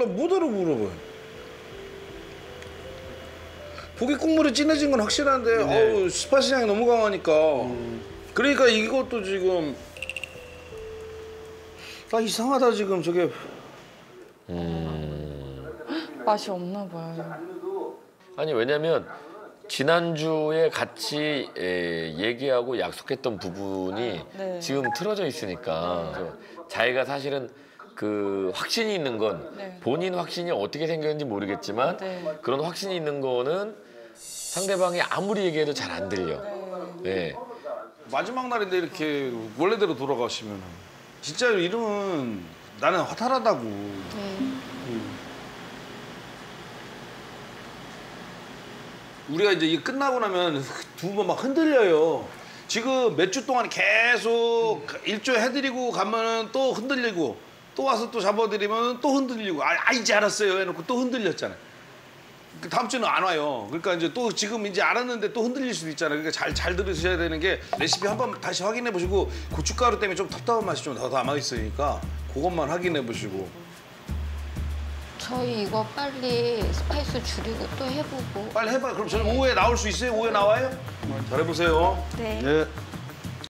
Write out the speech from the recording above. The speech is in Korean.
나 뭐대로 물어봐요. 고기 국물이 진해진 건 확실한데 네. 어우 spicy 향이 너무 강하니까 그러니까 이것도 지금 아 이상하다 지금 저게 맛이 없나 봐요. 아니 왜냐면 지난주에 같이 에, 얘기하고 약속했던 부분이 네. 지금 틀어져 있으니까 자기가 사실은 그 확신이 있는 건 네. 본인 확신이 어떻게 생겼는지 모르겠지만 네. 그런 확신이 있는 거는 상대방이 아무리 얘기해도 잘 안 들려. 네. 마지막 날인데 이렇게 원래대로 돌아가시면 진짜 이러면 나는 허탈하다고. 우리가 이제 이 끝나고 나면 두 번 막 흔들려요. 지금 몇 주 동안 계속 일조 해드리고 가면은 또 흔들리고 또 와서 또 잡아드리면 또 흔들리고 아, 아 이제 알았어요 해놓고 또 흔들렸잖아요. 그 다음 주는 안 와요. 그러니까 이제 또 지금 이제 알았는데 또 흔들릴 수도 있잖아요. 그러니까 잘 잘 들으셔야 되는 게 레시피 한번 다시 확인해 보시고 고춧가루 때문에 좀 답답한 맛이 좀 더 남아 있으니까 그것만 확인해 보시고 저희 이거 빨리 spice 줄이고 또 해보고 빨리 해봐. 그럼 저는 오후에 나올 수 있어요? 오후에 나와요? 잘 해보세요. 네. 예.